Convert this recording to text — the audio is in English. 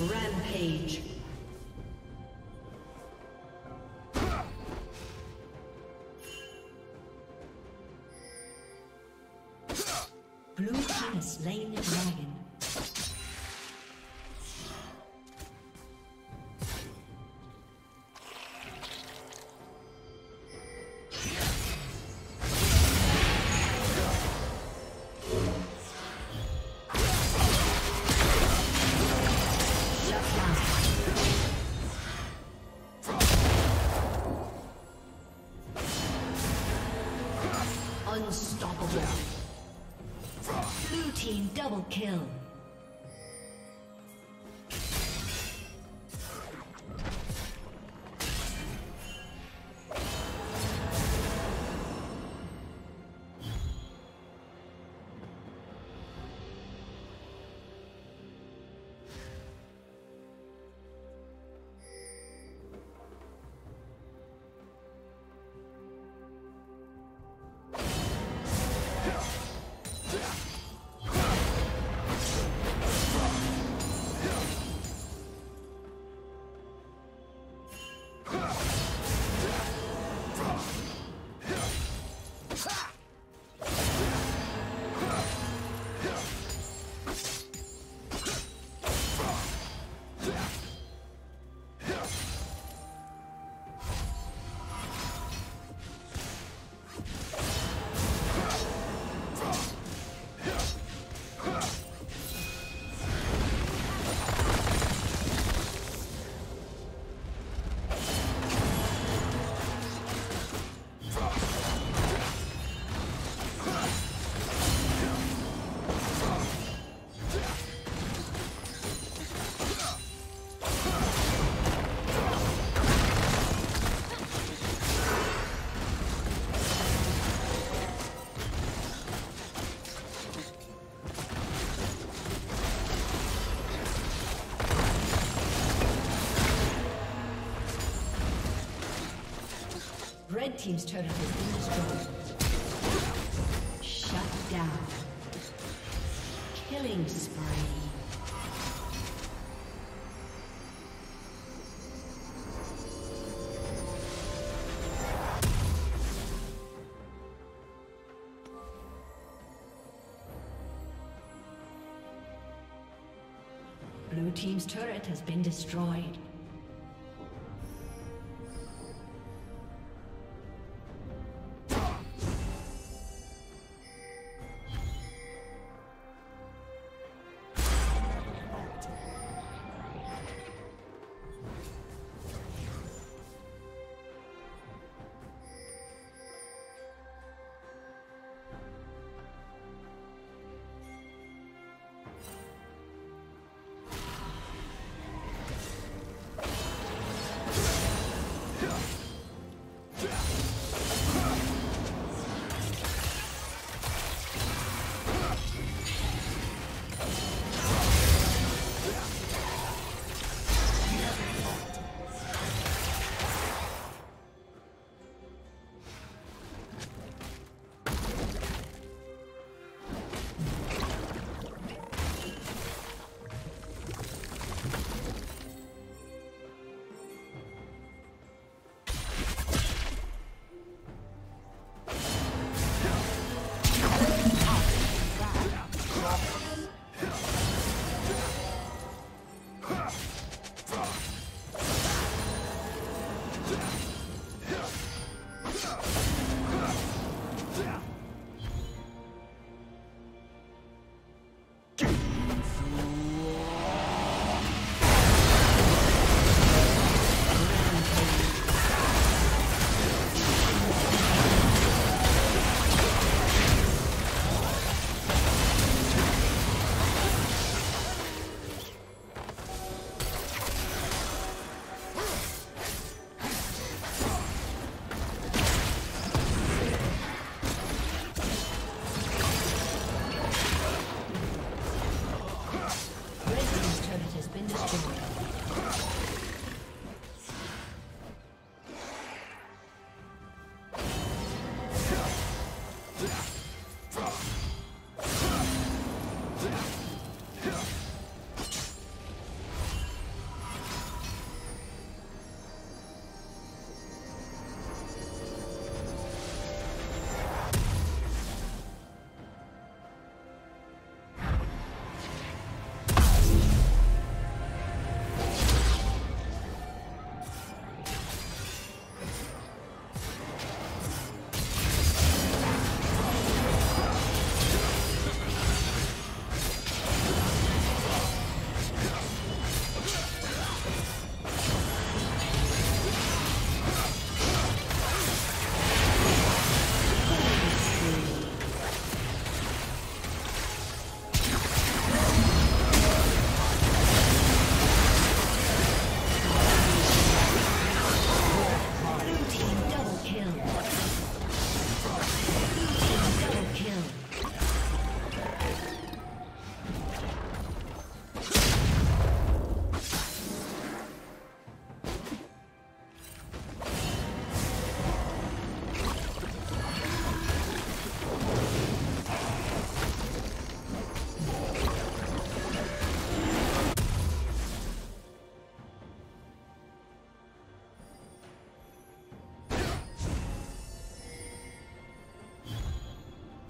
Rampage. Team double kill. Team's turret has been destroyed. Shut down. Killing spree. Blue Team's turret has been destroyed.